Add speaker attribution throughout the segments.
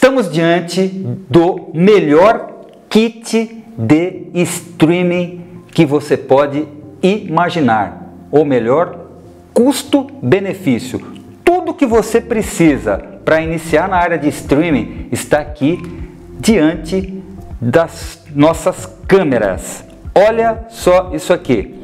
Speaker 1: Estamos diante do melhor kit de streaming que você pode imaginar, ou melhor, custo-benefício. Tudo que você precisa para iniciar na área de streaming está aqui diante das nossas câmeras. Olha só isso aqui.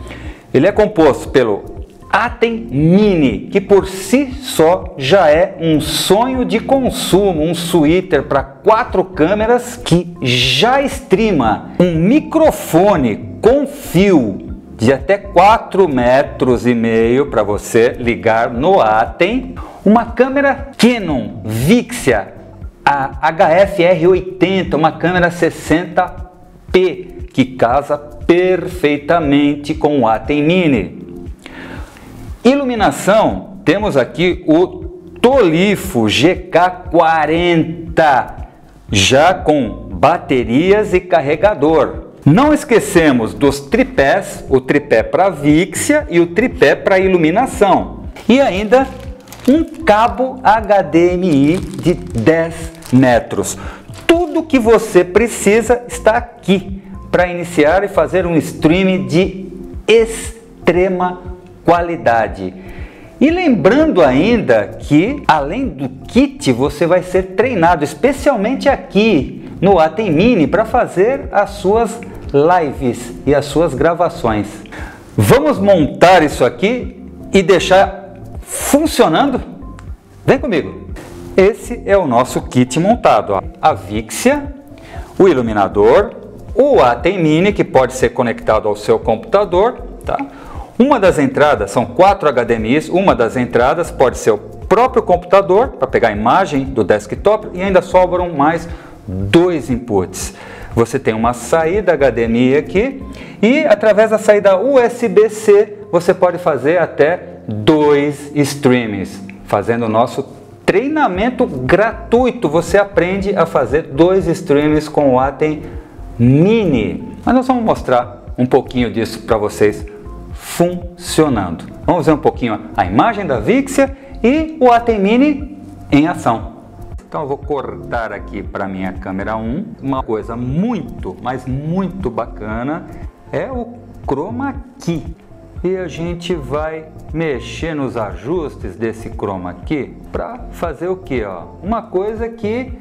Speaker 1: Ele é composto pelo Atem Mini, que por si só já é um sonho de consumo, um suíter para quatro câmeras que já streama um microfone com fio de até 4 metros e meio para você ligar no Atem, uma câmera Canon Vixia a HF-R80, uma câmera 60p que casa perfeitamente com o Atem Mini. Iluminação, temos aqui o Tolifo GK40, já com baterias e carregador. Não esquecemos dos tripés, o tripé para Vixia e o tripé para iluminação. E ainda um cabo HDMI de 10 metros. Tudo que você precisa está aqui para iniciar e fazer um stream de extrema qualidade. E lembrando ainda que, além do kit, você vai ser treinado, especialmente aqui no Atem Mini, para fazer as suas lives e as suas gravações. Vamos montar isso aqui e deixar funcionando? Vem comigo! Esse é o nosso kit montado. Ó. A Vixia, o iluminador, o Atem Mini, que pode ser conectado ao seu computador, tá? Uma das entradas são quatro HDMIs, uma das entradas pode ser o próprio computador para pegar a imagem do desktop e ainda sobram mais dois inputs. Você tem uma saída HDMI aqui e através da saída USB-C você pode fazer até dois streamings, fazendo o nosso treinamento gratuito. Você aprende a fazer dois streams com o Atem Mini. Mas nós vamos mostrar um pouquinho disso para vocês funcionando. Vamos ver um pouquinho a imagem da Vixia e o Atemini em ação. Então eu vou cortar aqui para minha câmera 1. Uma coisa muito, mas muito bacana é o Chroma Key. E a gente vai mexer nos ajustes desse Chroma Key para fazer o que? Uma coisa que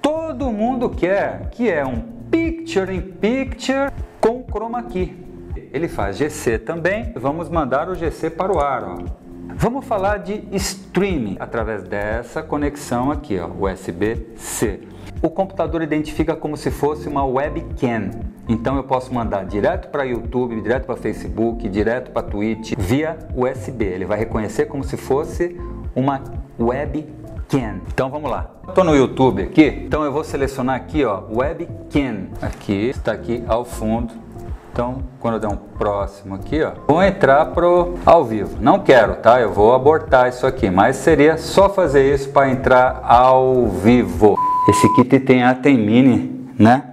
Speaker 1: todo mundo quer, que é um Picture in Picture com Chroma Key ele faz GC também. Vamos mandar o GC para o ar. Ó. Vamos falar de streaming através dessa conexão aqui, USB-C. O computador identifica como se fosse uma webcam. Então eu posso mandar direto para YouTube, direto para Facebook, direto para Twitch via USB. Ele vai reconhecer como se fosse uma webcam. Então vamos lá. Estou no YouTube aqui, então eu vou selecionar aqui, ó, webcam. Aqui está aqui ao fundo então, quando eu der um próximo aqui, ó, vou entrar pro ao vivo. Não quero, tá? Eu vou abortar isso aqui, mas seria só fazer isso para entrar ao vivo. Esse kit tem a tem mini, né?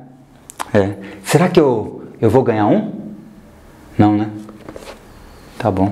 Speaker 1: É. Será que eu, eu vou ganhar um? Não, né? Tá bom.